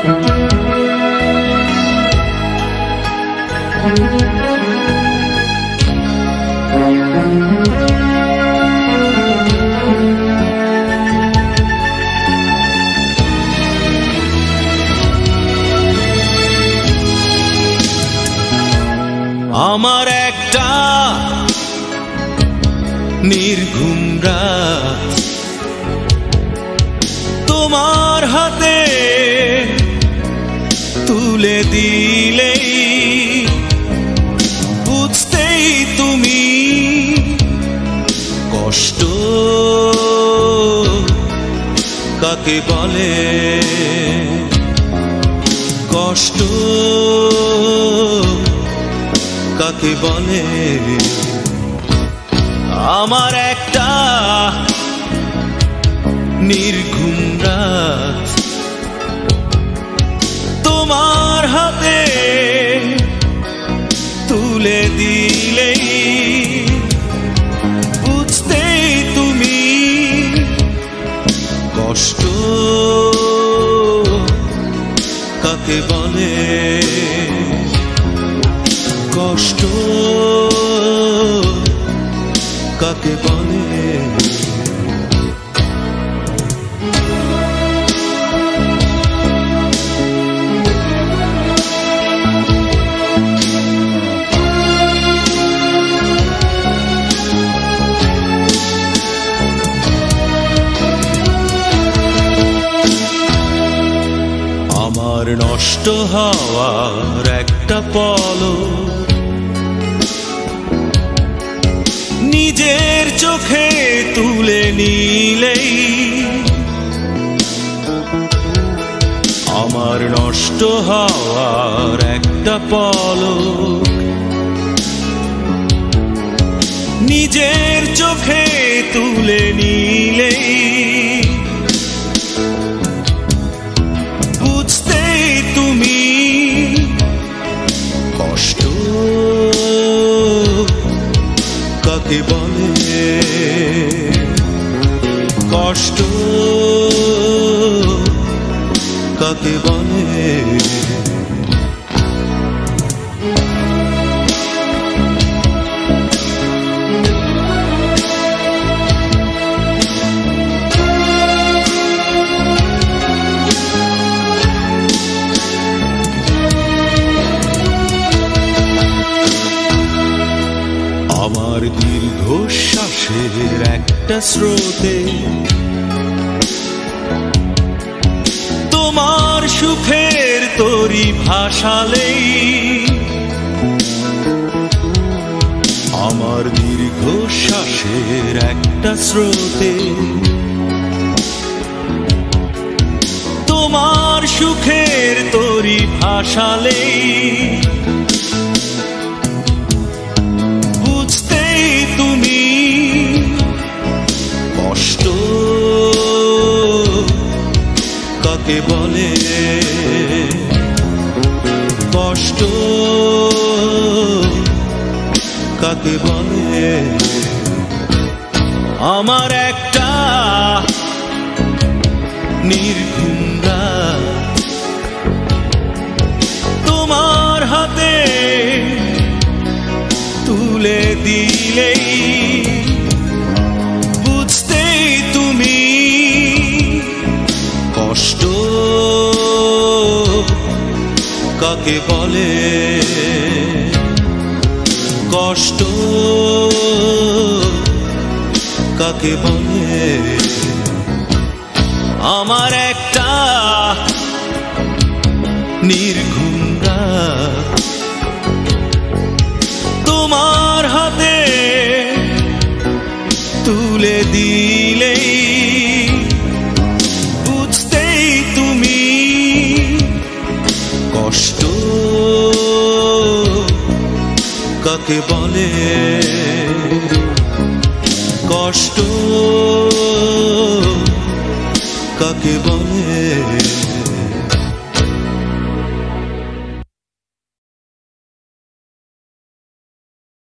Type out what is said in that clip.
আমার একটা নির্ঘুম তোমার হাতে তুলে দিলেই বুঝতেই তুমি কষ্ট কাকে বলে? কষ্ট কাকে বলে? আমার একটা নির্ঘুম কষ্ট কাকে বলে? আমার নষ্ট হওয়ার একটা পলো নিজের চোখে তুলে নিলেই আমার নষ্ট হওয়ার একটা পলক। নিজের চোখে তুলে নিলেই কষ্ট। কাকে বলে আমার দীর্ঘশ্বাসের একটা স্রোতে। তোমার সুখের তরি ভাসালেই আমার দীর্ঘশ্বাসের একটা স্রোতে। তোমার সুখের তরি ভাসালেই কাকে বলে কষ্ট কাকে বলে? আমার একটা নির্ঘুম তোমার হাতে তুলে দিলেই কাকে বলে কষ্ট কাকে বলে? আমার একটা নির্ঘুম তোমার হাতে তুলে দিলেই কাকে বলে কষ্ট কাকে বলে?